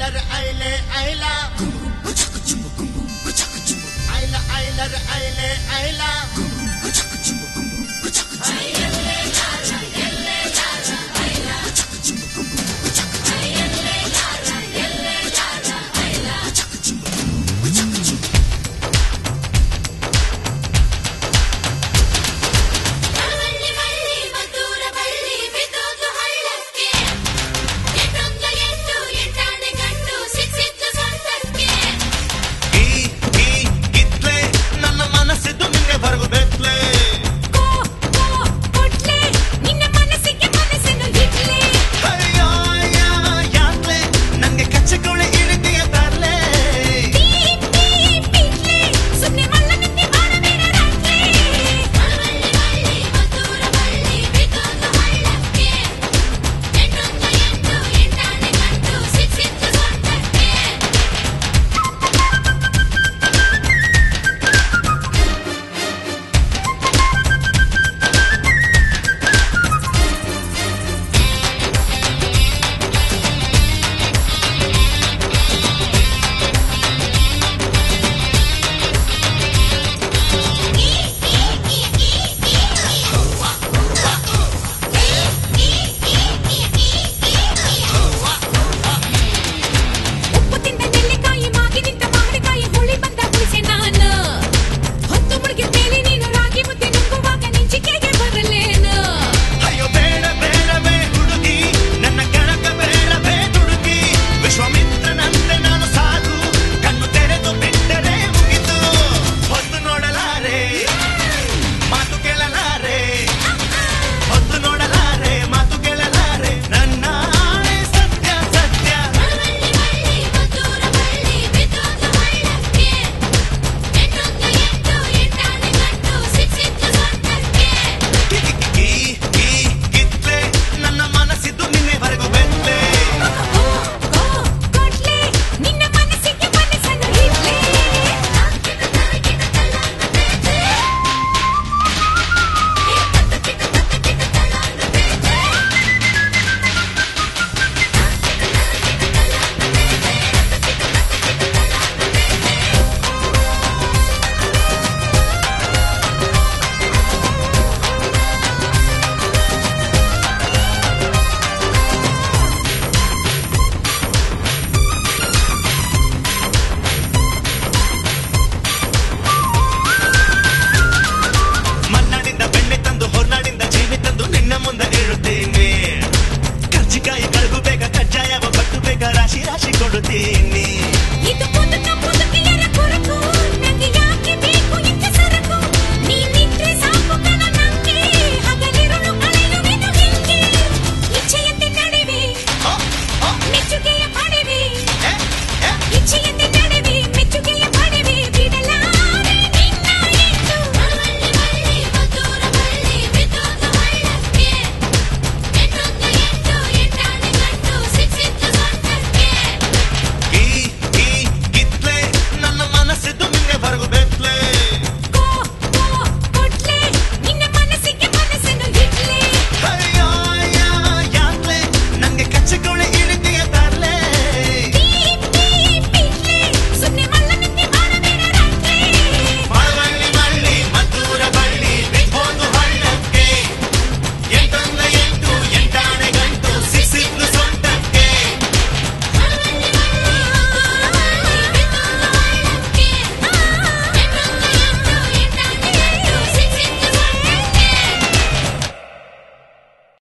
Aylar ayle ayla Ayla aylar ayle ayla